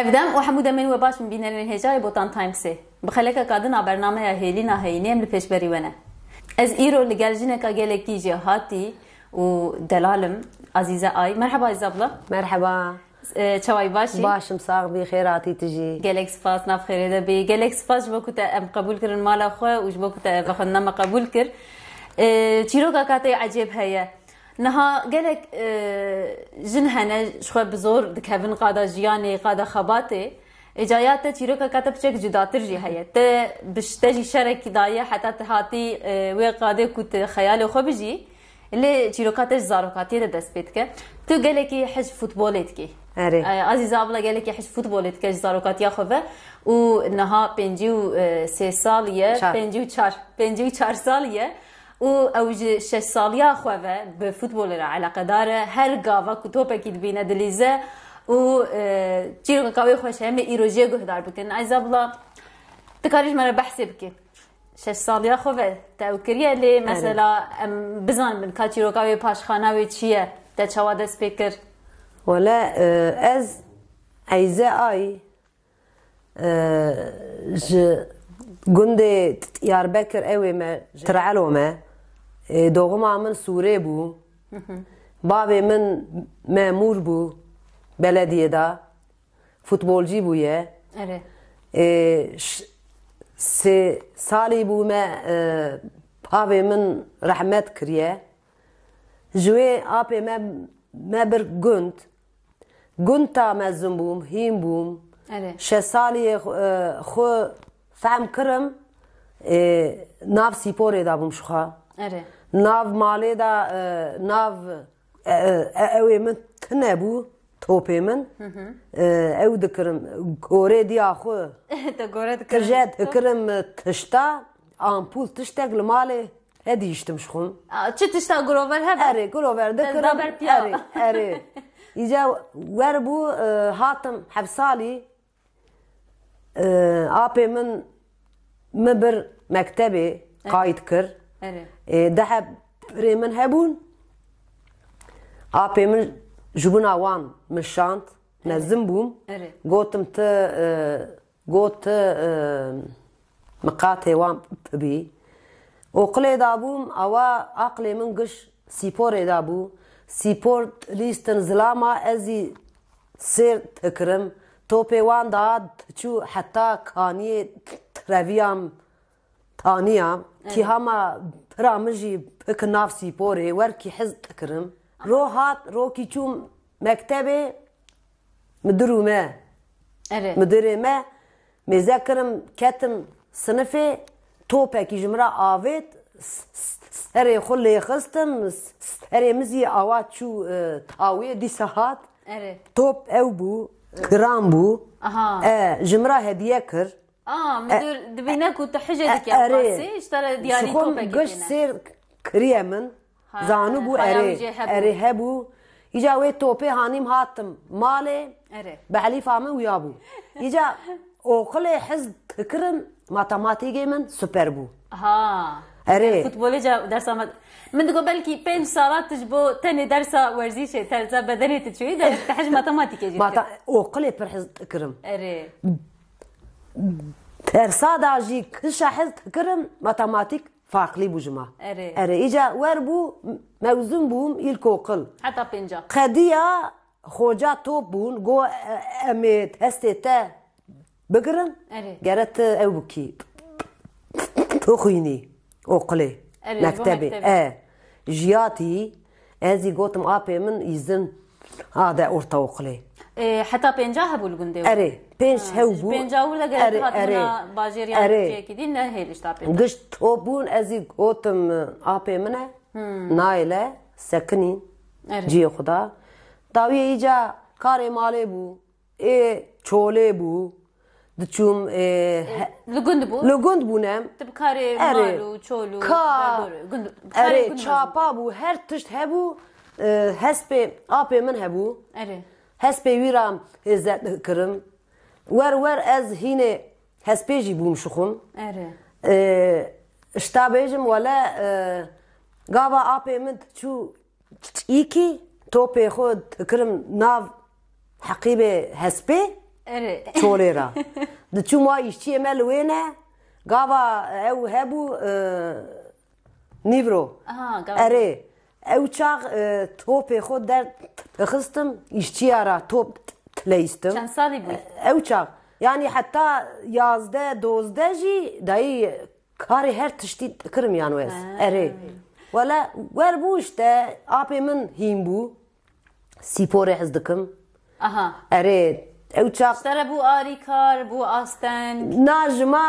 Evdem û hemû demên we baş min bînerin hêjarê Botan Timesê. Bi xeleka kadina bernameya Hêlîna Heyînê em li pêşberî wene. Ez îro li gel jineka gelekî jê hatî û delalim Azize Ay. Merheba Azize abla. Merheba. Çavay başî. Başım sağ bi xêratî tu jî. Gelek spas nav xêrê de bî. Gelek spas ji bo ku te em qebûl kirin mala xwe û ji bo ku te ev xwe nama qebûl kir. Çîroka katê ecêb heye. نها گلک جن هنه شو بزور دکوین قادا جیانه قادا خباته اجایات چیروکا کتب چک جداتر جی هیه ته بشته جی شرکی دایه حتی تهاتی وی قاده کت خیال خو بجی لی چیروکا تش زاروکاتی ده دست بید که تو گلکی حج فوتبالیت کی اره عزیز ابلا گلکی حج فوتبالیت که زاروکاتی خو و نها پنجی و سه سالیه پنجی و چار پنجی و چار سالیه او اوج شش سالیا خواه به فوتبال را علاقه داره هر گاوا کتوپه که دبینه دلیزه او اه، چیرو قوی خوش هم ایروجی دار بکن عزیزا بلا تکاریش مرا بحثی بکن شش سالیا خوه تاوکریه لی مثلا بزن من که چیرو قوي پاشخانه چیه تا چوا دست بکر ولا از اه، عیزه آی ج اه، گنده یار بکر اوی ما ترعلو ما دوغما من سوره بو باوی من مامور بو بلدیه دا فوتبولجی بو یه اره سه سالی بو ما باوی من رحمت کریه جوی آپی ما ما بر گند گند تا مزم بوم هیم بوم اره شه سالی خو فهم کرم ناف سیپوره دا بوم شخواه اره nav malê da e, nav ew e, min tune bû topê min ew dikirim gorê diya xwe kirje dikirim e, tişta ampûl tiştek li malê hedî yiştim şixwim çi tişta gurover hev erê gurover dikirim erê erê îca werbû hatim hevsalî apê min min bir mektebê qayt kir daha premen hebûn a pê min ji bûna wan min şand mezin bûm gotim ti got ti min qatê wan bibî Oqilê da bûm ewa aqlê min giş sîporê da bû sîpor lîstin zilama ez ê sêr dikirim topê wan da diçû heta kaniyê reviyam آنیا کی هما پرامن جی کناف سی پوره ور کی حزب تکرم رو هات رو کی چوم مکتبه مدرومه اره مدرومه مذاکرم کتم سنفه توپکی جمرا آوید سره خلی خستم سره مزی آوات چو تاوی دی ساعت توپ او بو گرام بو جمرا هدیه کرد اه مدير دبينا كنت حجتك يا قاسي اشترى دياري توبك قش سير كريه من زانوبو اري اري هبو يجا وي توبي هانيم هاتم مالي اري بعلي فامي ويابو يجا اوقلي حزب تكرم ماتماتيكي من سوبر بو ها اري فوتبولي جا درس مد... من تقول بالكي بين صارات تجبو تاني درس ورزيشة ترزا بدني تشوي درس تحج ماتماتيكي جيت ماتا اوقلي برحز تكرم اري ترسا داجی کشا حز کرم ماتماتیک فاقلی جمع اره اره ایجا ور بو موزون بوم ایل کوقل حتی پنجا خدیا خوجا توب بون گو امید هستی تا بگرن اره گرت او بکی تو خوینی اوقلی اره، مکتبی اه جیاتی ازی گوتم آپی من ایزن هذا ورتا وقلي حتا پنجا هبول گنده اره پنج هو بو پنجا ور دگه اره اره باجر یان چه کی دین نه هلش تا پنجا گشت تو بون ازی گوتم آپ منه نایله سکنی جی خدا داوی ایجا کار ماله بو ای چوله بو دچوم لگند بو لگند بونم تب کار مالو چولو کار گند کار چاپا بو هر تشت هبو هەستپێ ئاپێ من هەبوو هەستپێ ویرا هێزت کردم وەروەەر ئەز هینێ هەستپێژی بووم شخم شتا بێژم وەلە گاوا ئاپێ من چوو ئیکی تۆپێ خۆت کردم ناو حەقیبێ هەسپێ چۆلێرە دچوو ما ئیشتی ئەمە لێنە گاوا ئەو هەبوو نیڤۆ ئەرێ ئەو چاق تۆپێ توپ دەخستم چند سالی بود؟ ئەو چاق حتی یازده، دوزده جی، دایی کاری هر تشتی کردم یان اره ئەرێ وەلا وەربوو شتە ئاپێ من هیم بوو سیپۆرە حز دکم ئەرێ ئەو چاقتەرە بوو ئاری کار بو آستن ناژما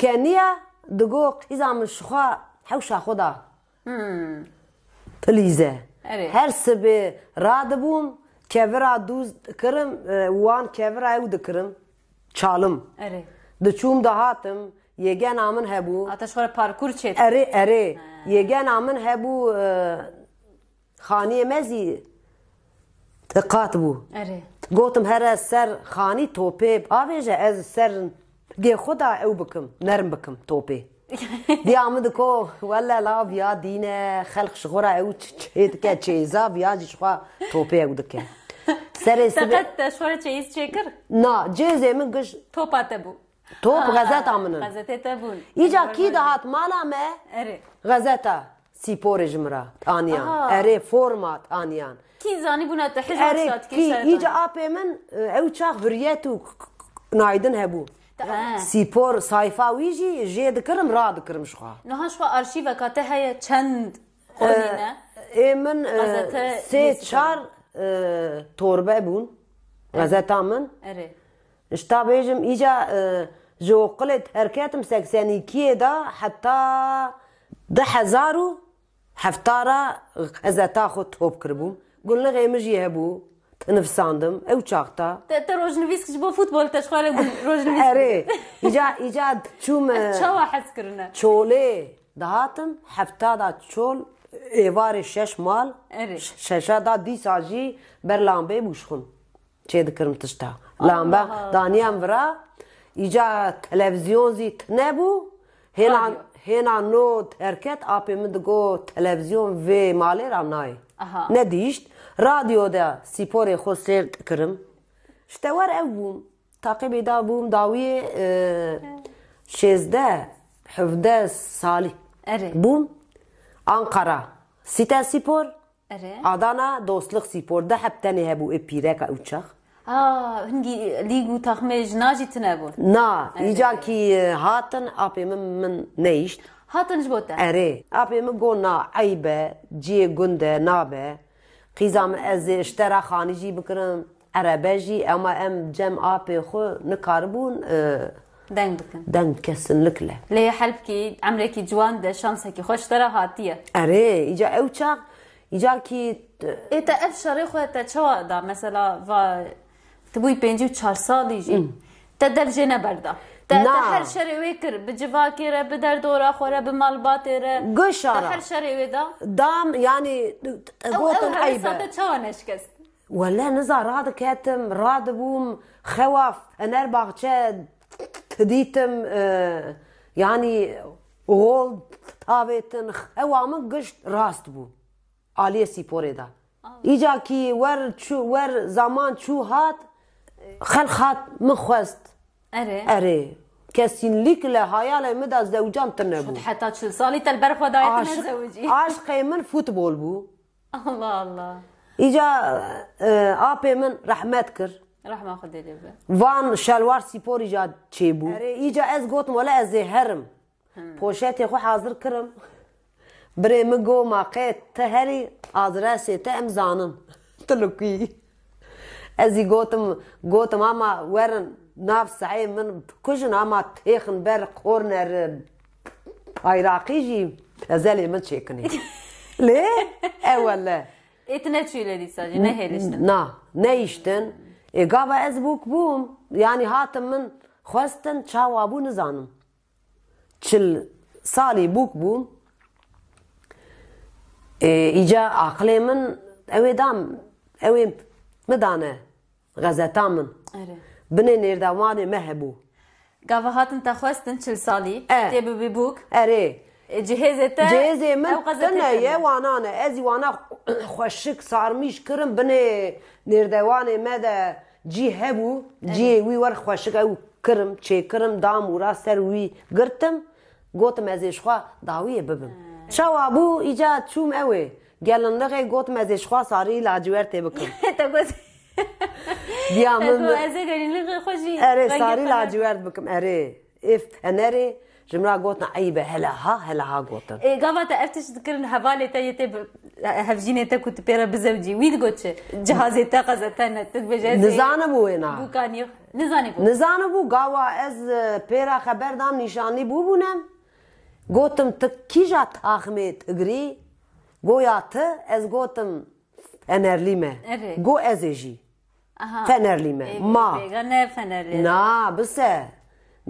کنیا دگۆ قیزان من شخوا حەوشا خۆدا پلیزه اره. هر سبه را دبوم کورا دوز کرم وان کورا او دکرم چالم اره دچوم دهاتم یگه نامن هبو آتش خور پارکور چه اره اره یگه نامن هبو خانی مزی تقات بو اره گوتم هر سر خانی توپه آویجه از سر گه خدا او بکم نرم بکم توپه Diyamı ko valla la viya dine xelq ji xora ew çê dike çêza viya jî ji xwa topê ew dike. Serê sibê... Teqet te şora çeyiz çêkir? Na, cêzê min giş... Topa te bû. Top ah, gazeta minin. Gazetê te bûn. Îca kî dahat mala me? Erê. Gazeta. Sîporê ji min ra aniyan. Erê format aniyan. Kî zanî bûne te hijab sat kî? Erê kî îca apê e min ew çax viryet û naydin hebû. سیپۆر سایفاویژی ژێ دکردم ڕادکردم شخوا نها شخوا ئارشیڤەکەتە هەیە چەند ئێ من سێ چار تۆربە بوون غەزەتا من شتا بێژم ئیجا جۆقلێت هەرکەتم سەکسێنیکیێدا حتا دههزار و هەفتارە ئەزەتا خۆ تۆپ کردبوو گولە غێمژی هەبوو نفساندم او چاقتا تا روج نویس کش بو فوتبال تا شخواره روج نویس اره ایجا ایجا چوم چوا حس کرنا چوله دهاتم هفته دا چول ایوار شش مال ششا دا دی ساجی بر لامبه بوشخون چه دکرم تشتا لامبه دانیم ورا ایجا تلویزیون زی نبو هنا هنا نو ترکت آپی من دگو تلویزیون و مالی رام نای نه دیشت رادیۆدا سیپۆرێ خۆ سێر کردم شتە وەرە بووم تاقیبێدا بووم داویێ شێزدە حەفدە ساڵی بووم ئەنقەرە سیتە سیپۆر ئادانا دۆستلق سیپۆر دە هەفتەنێ هەبوو ئێ پیرەکە ئوچەخ هەنگی لیگ و تەخمێژ ناژی تنەبوون نا ئیجاکی هاتن ئاپێ من من نەیشت هاتنش بۆتە ئەرێ ئاپێ من گۆ نا ئەیبە جێ گوندە نابە قیزا من از اشترا خانی جی بکرم عربه جی اما ام جم آپی خو نکاربون دنگ بکن دنگ کسن لکله لیه حلب کی عمره کی جوان ده شانسه کی خوش تره هاتیه اره ایجا او چاق ایجا کی ایتا اف شاری خوی تا چوا دا مثلا و تبوی پینجی و چار سالی جی تا دل جنه برده ده نه. ده هر شری وی کر به جواکی ره به در دورا خوره به مالبات ره گوشارا ده هر شری وی دا دام یعنی قوتن عیبه او چانش کس ولا نزار هذا كاتم رادبوم خواف انا باغچه تديتم آه يعني غول تابتن خوامن قشت راست بو عالية سيبوري دا ايجا كي ور شو ور زمان شو هات خل خات مخوست اره. اره کسی کسین لیک له حیال مد از زوجان تنبو حتی چل سالی تل برف ودایت زوجی عاشق من فوتبال بو الله الله ایجا آپ من رحمت کرد رحمه خدا دیبه وان شلوار سیپور ایجا چی بو اره ایجا از گوتم ولی از هرم پوشت خو حاضر کرم بره مگو ماقه تهری آدرسی تا امزانم تلوکی ازی گوتم گوتم اما ورن نافسعی من بکجن اما تیخن بر قرنر عراقی جی ازلی من چکنی لی اوله ne çüyledi sadece ne heliştin? Na, ne iştin? E gava ez buk bum. Yani hatımın xwestin çawa bu nizanım. Çil salî buk bûm. E aqlê min ew ê dam ew ê midane gazeta min. binê nêrdewanê me hebû. Gava hatin e. te xwestin çil salî tê bibî bûk? Erê. Cihêzê te Cihêzê min tune ye wanan e ez î wana xweşik sarmîş kirim binê nêrdewanê me de cî hebû e. ciyê wî wer xweşik ew kirim çêkirim dam ûra ser wî girtim gotim ez ê ji xwe dawiyê bibim. Çawa bû îca çûm ew ê gelinliqê gotim ez ê ji xwe sarî laciwer tê bikim. بیا من از گرین خوشی اره ساری لاجورد بکم اره اف انری جمرا قوتنا عيبة هلا ها هلا ها قوتن إيه قافا تعرفتش تذكرن هفالي تا يتب هفجيني تا كنت بيرا بزوجي ويد قوتش جهازي تا قزا تانا تدبجازي نزانا بو وينا بو كان يخ نزاني بو نزانا بو قاوا از بيرا خبر دام نشاني بو بونم قوتم تكي جا تاخمي تقري قويا تا از قوتم انرليمه قو ازيجي فنرلی ما نه بسه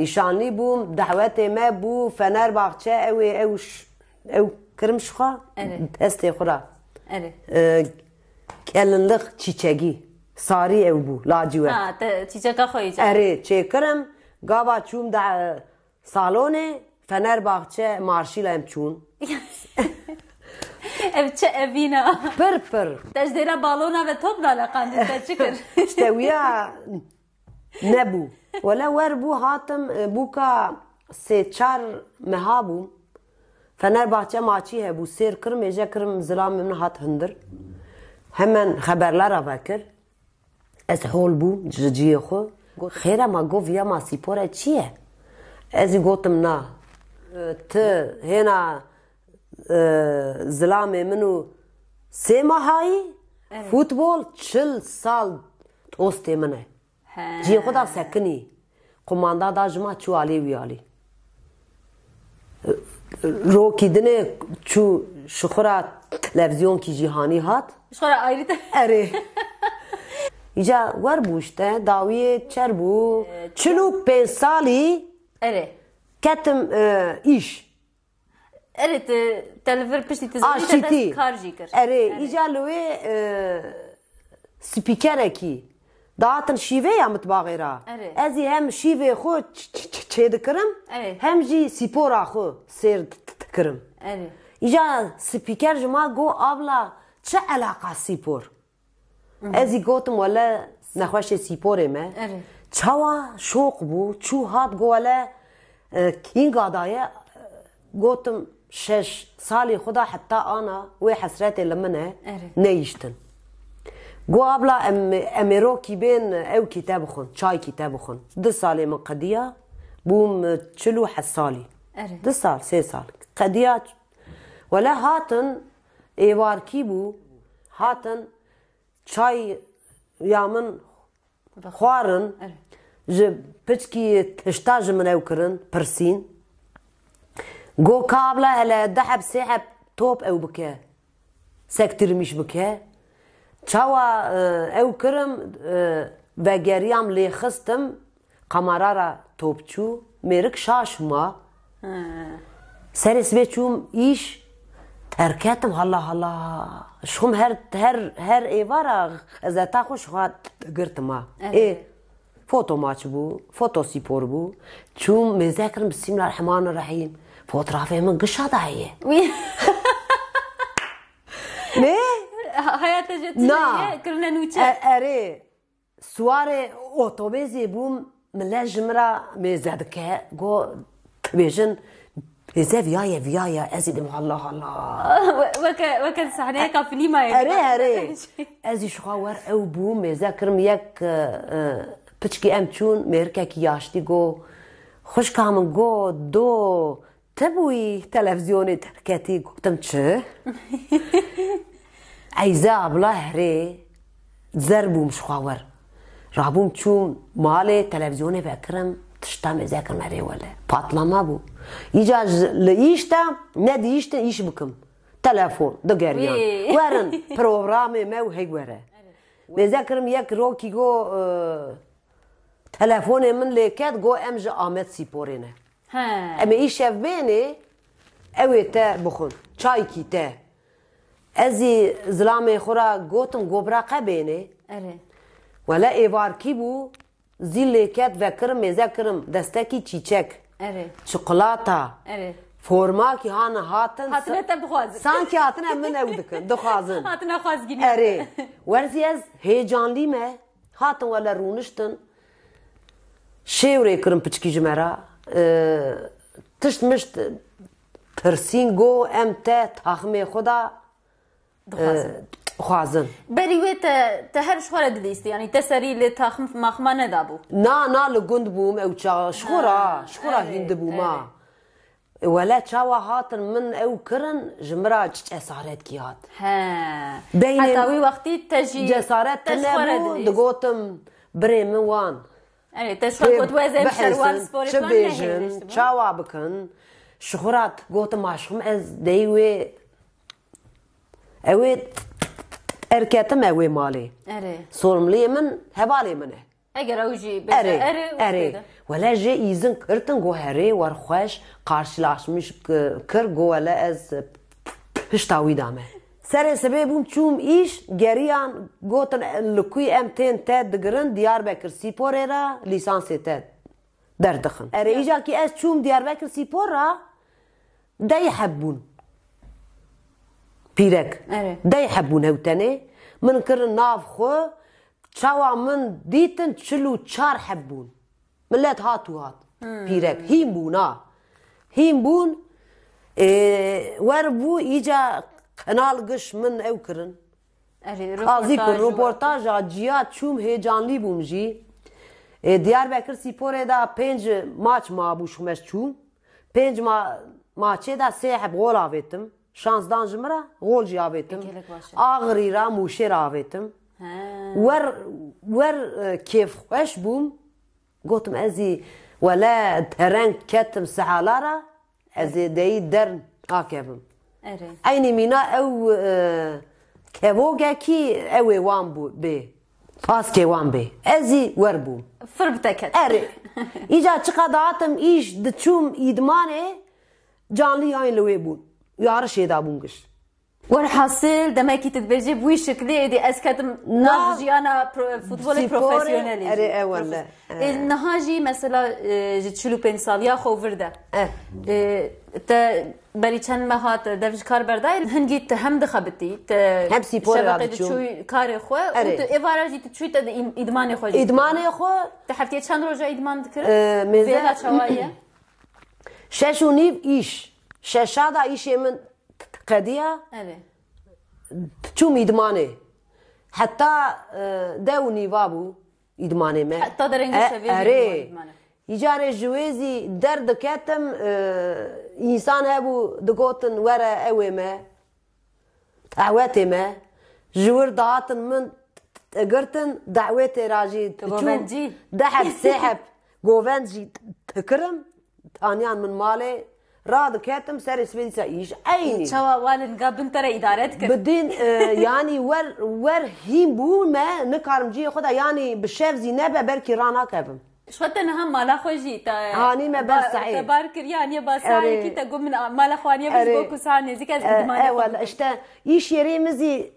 نشانی بوم دعوت ما بو فنر باغچه او اوش او کرم شخا اره. دست خورا اره. کلندخ چیچگی ساری او بو لاجوه چیچکا خویی اره چه کرم گابا چوم در سالونه فنر باغچه مارشیل هم چون ev çe evina. Pır pır. Tejdera balona ve top nalakandın te çıkın. İşte uya nebu. ولا وربو هاتم بوكا سي تشار مهابو فنربحچه ماچی هبو سیر کرم ایجا کرم زلام من هات هندر همان خبرلارا وکر از هول بو ججی خو خیره ما گو ویا ما سیپوره چیه ازی گوتم نه ت هینا زلام منو سه ماهایی فوتبال چل سال توست منه جی خدا سکنی قماندا دا جما چو علی ویالی رو کیدنه چو شخورا تلویزیون کی جهانی هات شخورا آیریت اره ایجا ور بوشته داوی چر بو چلو پنج سالی اره کتم ایش اره ته تلور پشتی تزوری ته کار جی کر اره ایجا لوی سپیکره کی داتن شیوه یا متباغی را ازی هم شیوه خو چه دکرم هم جی سیپورا خو سیر دکرم ایجا سپیکر جما گو آبلا چه علاقه سیپور ازی گوتم ولی نخوش سیپوره ما چوا شوق بو چو هات گو ولی کینگ آدایه گوتم شش سالی خدا حتی آنا و حسرت لمنه نیشتن گو ابلا ام امرو کی بین او کتاب خون چای کتاب خون دو سال من قدیا بوم چلو حسالی دو سال سه سال قدیا ولا هاتن ایوار کی بو هاتن چای یا من خوارن جب پچکی تشتاج من او کرن پرسین قوكابلة على دحب سحب توب أو بكا سكتر مش بكا تشاوا أو كرم و گریم لی خستم قمارا را توبچو میرک شاش ما سر اسمه چوم ایش ترکتم هلا هلا شوم هر هر هر ایوارا از تا خوش خواهد گرتما ای فوتو ماچ بو فوتو سیپور بو چوم مذاکرم بسم الله الرحمن الرحیم 포트라페면 그샤다 예. 네? حياتها جت نا كرنا نوتش اري سواري اوتوبيزي بوم ملا جمرة مي زادكا جو تبيجن إذا فيايا فيايا أزي دم الله الله وكا وكا سحنا كا فيلم أري أري أزي شخاور أو بوم إذا كرم يك بتشكي أمتشون ميركا كياشتي جو خوش كامن جو دو تبوي تلفزيوني تركاتي قلتم تشه عيزا بلا هري زربو مش خاور رابوم تشوم مالي تلفزيوني بكرم تشتم اذا كان هري ولا باطلما بو يجا ليشتا ندي يشتا يش بكم تلفون دقريان ورن بروغرامي ما وهي وره بذكرم يك روكي جو تلفون من لكات جو امجا احمد سيبورينه ئەمە ئیش شەفبێنێ ئەوێ تە بخۆن چایکی تە ئەزی زلامێ خورا گوتم گۆبراقە بێنێ وەلا ئێوارکی بوو زیل لێکات ڤەکرم مێزە کرم دەستەکی چیچەک چقڵاتە فۆرماکی هاە هاتن سانکی هاتنە من ئەو دکن دخوازن ئەرێ وەرزی ئەز هێجانلیمە هاتن وە لە ڕوونشتن شێورێ کرم پچکی ژمەرە تشت مشت ترسین گو ام ته تخمه خدا خوازن بری وی ته ته هر شخوره دیستی یعنی ته سری لی تخم مخمه ندابو نه نه لگند بوم او چا شخورا شخورا هند بوما ولا تشاوا هاتن من او كرن جمرا جسارات كيات ها بين حتى وقتي تجي جسارات تنبو دقوتم بري من وان ئەی تەشخە گوتوەزێ شەروان سپۆری بێژن چاوا بکەن شخورات گۆتە ماشخم ئەس دەیوێ ئەوێ ئەرکێتم ئەوێ ماڵێ سۆرم لێ من هەباڵێ منە ئەگەر ئەوژی ئەرێ وەلا ژێ ئیزن کردن گۆ هەرێ وەرخۆش قارشلاشمیش کرد گۆوەلە ئەس پشتاوی دامێ serê sebê bûn çûm îş geriyan gotin li ku em tên te digirin Diyarbekir Sîporê re lîsansê te derdixin. Erê îja ki ez çûm Diyarbekir Sîpor ra dey hebûn. Pîrek dey hebûn hewtenê min kirin nav xwe çawa min dîtin çil û çar hebûn. Millet hat û hat pîrek hîn bûna. Hîn bûn werbû îca کنال گش من او کرن قاضی کن رپورتاج جیا چوم هیجانلی بوم جی دیار بکر سیپوره دا پنج ماچ ما بو از چوم پنج ما ماچه دا سیحب غول آویتم شانس دانجم را غول جی آویتم آغری را موشه را آویتم ور ور کیف خوش بوم گوتم ازی ولا ترنگ کتم را ازی دی درن آکبم عینی مینا ئەو کەوۆگەکی ئەوێ وان بوو بێ پاسکێ وان بێ ئەزی وەربوو فربتەکەت ئەرێ ئیجا چقا داهاتم ئیش دچووم ئیدمانێ جانلی یان لەوێ بوون یارە شێدا بوون گشت والحاصل دما كي تتبرجي بوي شكلي دي اسكت ناجي انا فوتبول بروفيسيونالي اري والله نهاجي مثلا جتشلو بنسال يا خو ورده تا بلی چند مهات دفش کار بردای هنگی تا هم دخبتی تا هم سی پور رابط جو شبقه کار خواه و تا ایوارا جی تا چوی تا ادمان خواه ادمان خواه تا هفته چند روژا ادمان دکرد؟ بیلا چوایه شش و نیب ایش ششا دا ایش من قضيه چوم ادمانه حتى داو نيفابو ادمانه ما حتى درنگي شوي ایجار جویزی در دکتم انسان هبو دگوتن وره اوه ما دعوته ما جور دعاتن من قرتن دعوات راجي جي دحب سحب جي تكرم تانيان من مالي راد كاتم ساري سبيل سايش عيني تشوا والن قابن ترى ادارتك بدين يعني ور ور هيم بو ما نكارم جي خدا يعني بالشاف زينبه بركي رانا كابم شو تنها مالا خوجي تا هاني ما بس سعيد تبار كريان يا بس سعيد كي تقول من مالا خواني بس بوكو سعني زي كذا اي والله اشتا ايش يري مزي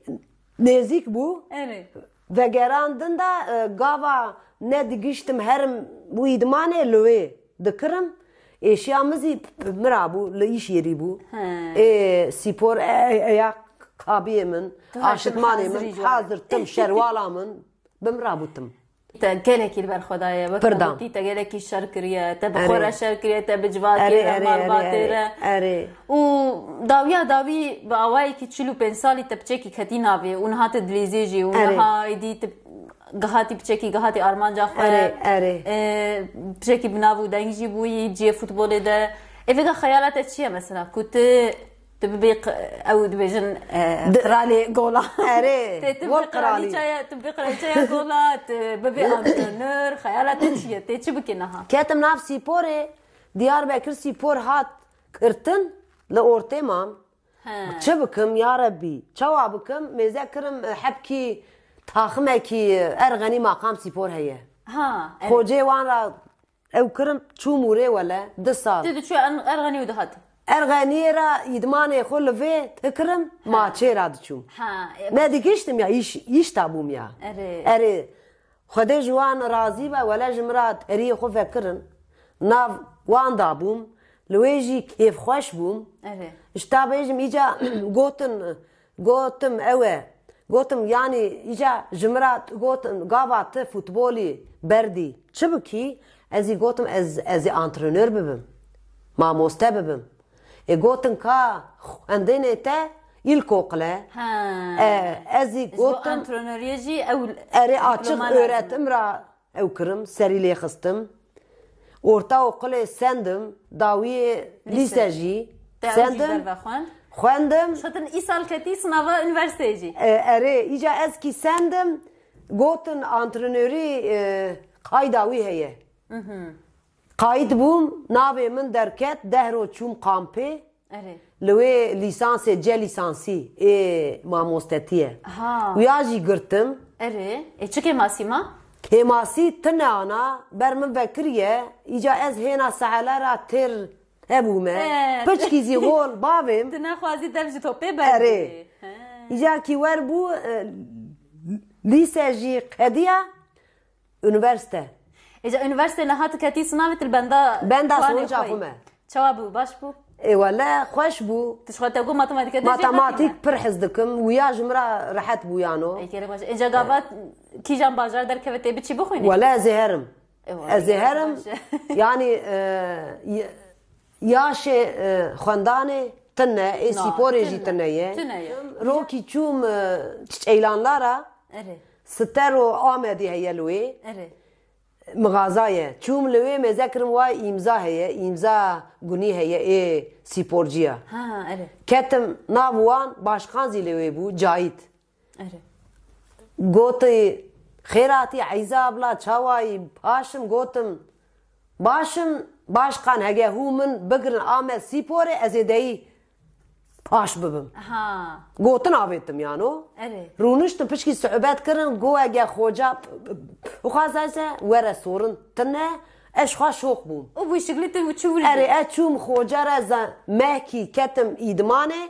نزيك بو اي وگراندن دا گاوا ندگشتم هرم و ادمانه لوی دکرم eşyamızı mıra bu, iş yeri bu. E, spor e, ayak kabiyemin, aşıtmanimin, hazırtım, şervalamın, bimra butum. تا كانك البر خدايا بكرة تا قالك الشر كريا تا بخورا شر كريا تا بجواتي مال باتيرا و داويا داوي بأواي كي تشلو بنسالي تبتشيكي كتينا بي ونها تدليزيجي ونها ايدي تب گهاتی بچکی گهاتی آرمان جا خواه اره اره بچکی بناو دنگجی بوی جی فوتبال ده ایفیگا خیالات چیه مثلا کت تبي او دبيجن قرالي قولا اري تبي قرالي تبي قرالي قولا ببي انترنور خيالات تشي تشي بكنها كاتم نفسي بوري ديار بكر سي بور هات كرتن لأورتي مام چه بكم يا ربي چوا بكم مزكرم حبكي تاخمێکی ئەرغەنی ماقام سیپۆر هەیە خۆجێ وان را ئەو کرن چوو مورێوە لە دە ساڵ ئەرغەنی و دەهات ئەرغانیێرە ئیدمانێ خۆ لەێ تکرم ماچێرا دچوم نەدیگەشتم یا ئیشتا بووم یا ئەرێ خودێ جوان رازی بە وەلە ژمرات ئەریە خۆفێکردن ناو واندا بووم لێژی کێفخواش بووم شتا بێژم ئیجا گوتن گوتم ئەوێ Gotim yani ica jimrat gotim gavat futboli berdi. Çibuki ezi gotim ez ezi antrenör bibim. Mamoste bibim. E gotim ka endene te ilkokle. E, ezi gotim. Ez antrenöryeji ev. Eri açık öğretim ra ev kırım serile kıstım. Orta okule sendim. Daviye liseci. Sendim. خواندم شتن ای سال کتی سنوا انورسیتی جی اره ایجا از کی سندم گوتن آنترنوری قایداوی هیه قاید بوم ناوی من درکت ده رو چوم قامپه اره لوی لیسانس جه لیسانسی ای ماموستتیه ویا جی گرتم اره ای چه که ماسی ما؟ هماسی تنانا برمن بکریه ایجا از هینا سعلا را تر هبوما آه. پچکی زی غول بابم تنا خوازی دفج تو پی بردی ایجا کی ور بو لیسه جی قدیه اونیورسته ایجا اونیورسته لحات کتی سنامت البنده بنده سنجا خومه چوا باش بو ايوا لا خوش بو تشخو تقول ماتماتيك ماتماتيك برحز دكم ويا راحت بو يانو اي كيرك باش انجا قابات كي جان بازار دار كفتي بتشي بخوینی ولا زهرم زهرم يعني آه یاش خواندانه تنه ای سیپوره جی تنه یه رو کی چوم تش ایلان لارا ستر و آمدی هیه لوی مغازایه چوم لوی مذکرم و ایمزا هیه ایمزا گونی هیه ای سیپورجیا کتم ناوان باشخان زی لوی بو جایید گوتی خیراتی عیزا بلا چاوایی پاشم گوتم باشن باشقان هەگە هو من بگرن سیپوره سیپۆرە دایی پاش ببم گوتن ئاێتم یانۆ ڕونشتم اره. پشکی سعبەت کردن گۆەگە خۆجا وخوازازە وەرە سۆرن تنە ئەشخوا اره، بووم ئەرێ ئە چوم خۆجارە که کتم ایدمانه،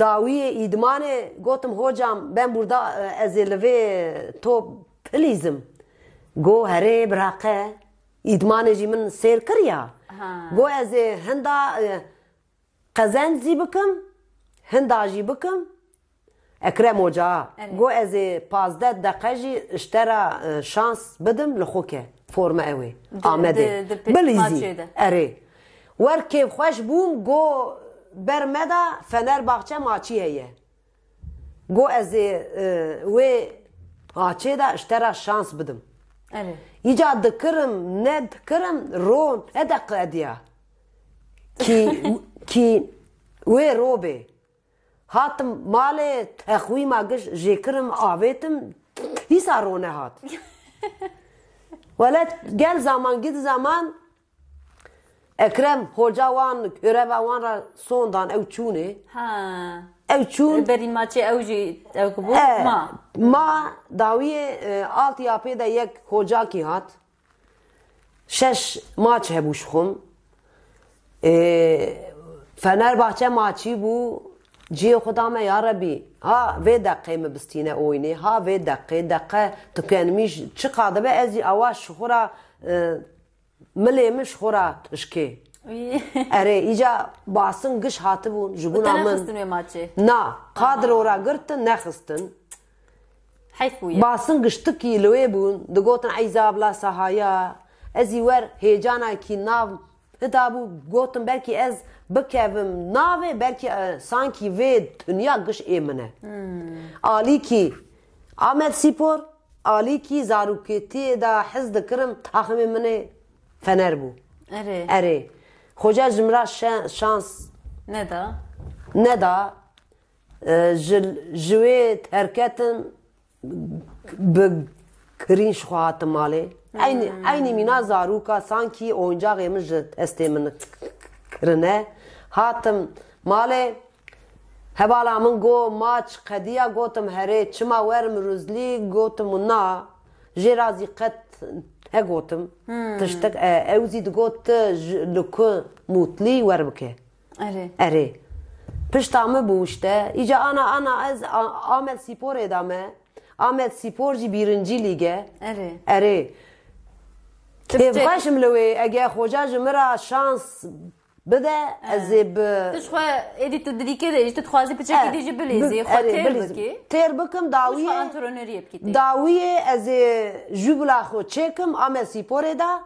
داوی ایدمانه، گوتم هۆجام بەم بوردا ئەزێ لەوێ تۆ پلیزم گو، هره براقە ئیدمانێ ژی من سێر کردیا بۆ ئەزێ هەندا قەزەن زی بکەم هەنداژی بکەم ئەکرێ مۆجا گۆ ئەزێ پازدە دەقەژی شتەرە شانس بدم لە خۆکێ فۆرمە ئەوێ ئامەدێ بلیزی ئەرێ وەرکێ خوۆش بووم گۆ بەرمەدا فەنەر باخچە ماچی هەیە گۆ ئەزێ وێ هاچێدا شتەرە شانس بدم ألي يجا ذكرم ند كرم رون هذا قاديا كي كي وي روبي هاتم مالي اخوي ما قش جي كرم آبيتم هيسا رونه هات ولا قال زمان قد زمان Ekrem hoca wan göreve wan ra sondan ev çune. Ha. ev çûn berînmaçê ew jî ew bû ma ma dawiyê e, altiyapê de yek hocakî hat şeş maç hebû ji xum e, Fenerbahçe maçî bû ciyê xuda me ya Rebî ha vê deqê me bistîne oynê ha vê deqê deqe tukenî çi qadibe ez jî ewa ji xura e, milê min ji xura tişkê اره ایجا باسن گش هاته بون جبونا من نخستن نا قادر اورا را نخستن حیف بویا باسن گشتکی لوی دو دگوتن عیزا بلا سهایا ازی ور هیجانا کی ناو هدابو گوتن برکی از بکوم ناوه برکی سانکی وی دنیا گش ایمنه آلی کی آمد سیپور آلی کی زاروکیتی دا حز دکرم تاخم منه فنر بو اره اره Kocacığım ra şans. Ne da? Ne da? Jüve ee, terketin kirin şu hatım ali. Aynı hmm. aynı mina zaruka sanki oyuncağımız estemin kirine. Hatım mali Hevala min go maç kediye gotum herê Çıma werim ruzlî gotum na jê razî اقوتم تشتك اوزي دقوت لكو موتلي که اره اره پشت همه بوشته ایجا انا انا از آمد سیپور ادامه آمد سیپور جی بیرنجی لیگه اره اره تبتت... باشم لوی اگه خوجا جمرا شانس بدا ازب تش خو ادي تدري كده اجت خوازي بتشكي آه. ديجي بليزي خو تيربكي تيربكم داويه خو انترونوري بكي داويه از جوبلا خو تشيكم ام سيبوري دا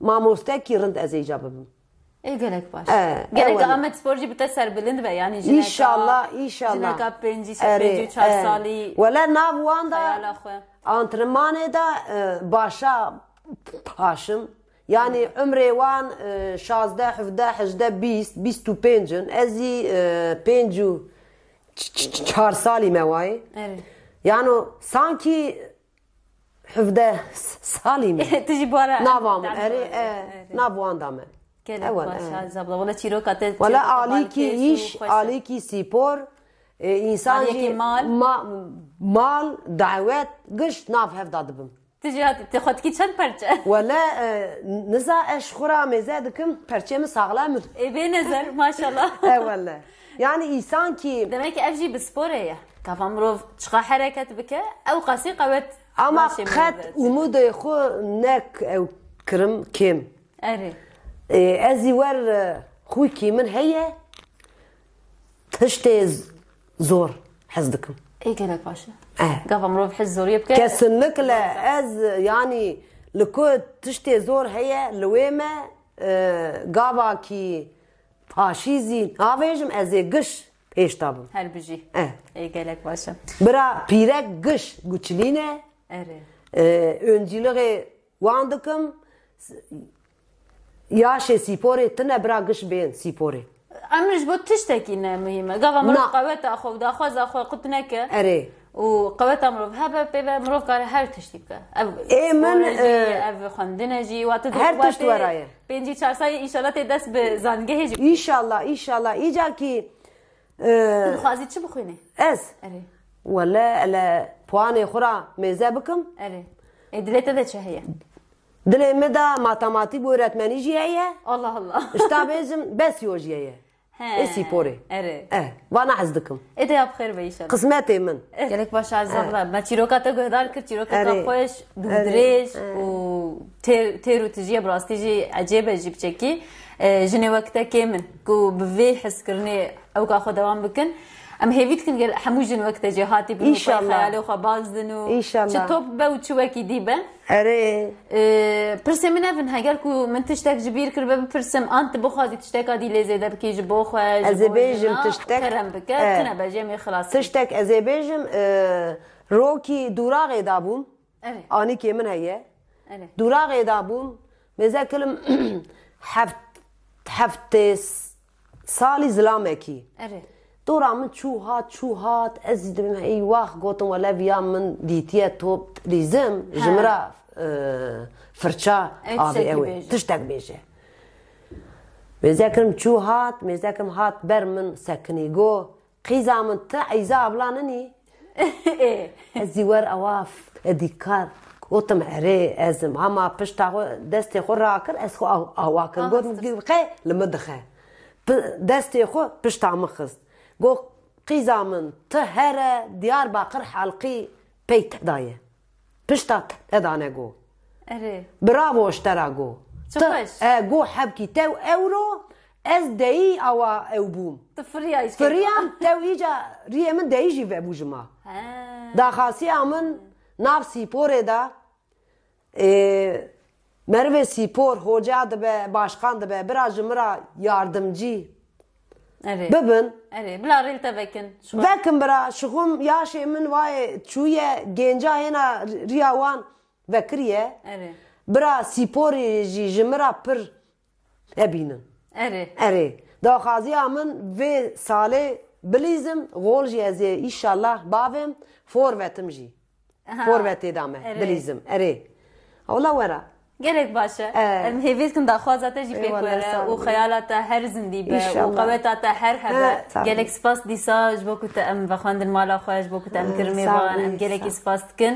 ما مستكي رند از اجابم اي قالك باش قالك قامت سبورجي بتسر بلند بقى يعني جنك ان شاء الله ان شاء الله جنك بنجي سبيجي تشار سالي ولا ناب واندا انترمانه دا باشا باشم يعني عمري وان شازده حفده حجده بيست بيست و بينجن ازي بينجو چهار سالي مواي يعني سانكي حفده سالي مي تجي بورا نافام اري نافوان دامه Gelin başa zabla. Valla çirok atı. Valla ali ki iş, ali ki spor, insan mal, mal, davet, gış nav hevda dibim. تجي تاخذ كي شن برشا ولا آه، نزا اش خرامي زادكم برشامي ساغلام ايبي نزر ما شاء الله اي والله يعني انسان كي دمك افجي بالسبوريه كاف أمرو تشقى حركات بك او قاسي قوات اما خات ومود يخو ناك او كرم كيم اري إيه، ازي ور آه، خوي كي من هي تشتي زور حزدكم اي قالك باشا قف مروف حز وريبك كسن لك از يعني لكود تشتي زور هي لويمة قابا كي پاشیزی ناویجم از گش پیش تابم هر بجی اه ای گلک باشم برا پیرک گش گوچلینه اره öncülüğe wandıkım yaşe sipore tına bra gış ben sipore امرش بو تشتكي نمهمه قوا مر قوت اخو دا خو ز اخو قلت نك اره و قوت مروف هبه پیدا مروف کار هر تشتی بکه ای من او خواندن جی وقت هر تشت ورایه پنجی چار سای ایشالله تی دست به زنگه هجی انشالله انشالله ایجا کی خوازی چی بخوینه؟ اره. از ولا الا پوآن خورا میزه بکم؟ اره دلیت ده چه هیه؟ دلیل مدا ماتماتی بورتمنی جیه الله الله اشتا بیزم بس اسي اره. اه وانا عزدكم ايديا بخير بيشان قسمت من قالك باش عزاب ما تيروكا تقهدار كل تيروكا تقوش دودريش و تيرو تجي براستي جي عجيبه جيب تشكي جني وقتها كامل كو بفي حس كرني او خود دوام بکن. ام هیویت کنگل حموج وقت تجهاتي بنو ان خیالو الله خيالو خباز دنو ان شاء الله چطوب با و چوکی دیبه اره پرسم نه ون هگر کو من تشتک جبیر کر به پرسم انت بخوادی تشتک ادی لیزه کی جبو خو از بیجم تشتک کرم بکر کنه بجم خلاص تشتک از بیجم روکی دوراغ دابوم آنی که من هیه دوراغ دابوم مزه کلم هفت هفت سالی کی؟ اره تو راه شو هات شو هات ازد من اي واخ قوتم ولا فيا من ديتيات توب ليزم جمرة فرشا ابي اوي تشتاق بيجي مزاكرم شو هات مزاكرم هات بر من سكني جو قيزا من تا ايزا بلانني الزوار اواف اديكار وتم عري ازم هما بشتا تاخو داستي خو راكر اسخو اواكر قوت بقي لما دخل داستي بشتا باش Go qîzamın ti here Diyarbakir halqî pey te daye. Pişta edane go. Erê. Bravo ştera go. E go hebkî tev euro ez deyî awa ew bûm. Tu firiyayî. Firiyam tev îca riyê min deyî jî vebû ji ma. Daxasiya min nav sîporê da e, merivê sîpor hoca dibe başkan dibe bira ji mira أري. ببن أري بلا ريلتا بكن بكن برا شخوم يا شيء من واي شوية جنجا هنا رياوان بكرية أري برا سيبوري جي جمرا بر أبينن أري أري دا خازي من في سالي بليزم غول جي ازي ان شاء الله بافم فور واتم جي فور واتي دامه بليزم أري والله ورا گەرێک باشە اه. هێوێتکن داخوازە تەژی پێوەرە و خەیالاتە هەر زندی بە قەوێتاتە هەر اه، گەلێک سپاس دیساژ بۆکوتە ئەم بە خوێندن مالا خۆش بۆکوتە ئەم کرمێوان اه، ئەم گەلێکی سپاس دکن.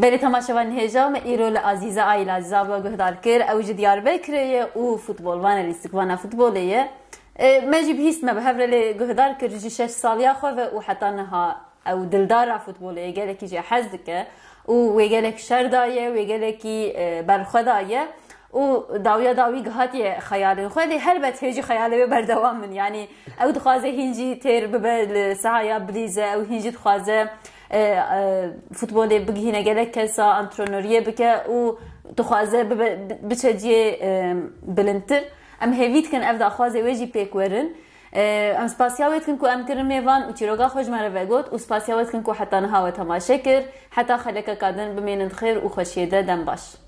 بەێ تەماشەوان هێژا مە ئیرۆ لە ئازیزە ئای لازیزا بە گوهدار کرد ئەو ژ دیاربەی کرێە وانا فوتبۆلوانە لیستکوانە فوتبۆلەیە مەجی بیستمە بە هەورە لێ گوهدار کردژی شش ساڵیا خۆە و حتا نەها ئەو دلدارا فوتبۆلەیە گەلێکی جێ جي حزك û wê gelek şer daye wê gelekî e, berxwe daye û dawiya dawî gihatiye xeyalên xwe dê helbet hêjî xeyalê wê berdewam min yanî ew dixwaze hîncî têr bibe li sehaya bilîze ew hîncî dixwaze e, e, futbolê bigihîne gelek kesa antrenoriye bike û dixwaze biçe ciyê bilindtir em hêvî dikin ev daxwaze wê jî pêk werin ام سپاسیاوت کن کو ام کرن میوان و چیروگا خوش مره بگوت و سپاسیاوت کن کو حتی نهاوت هماشه کر حتا خلک کادن بمینند خیر و خوشیده دم باش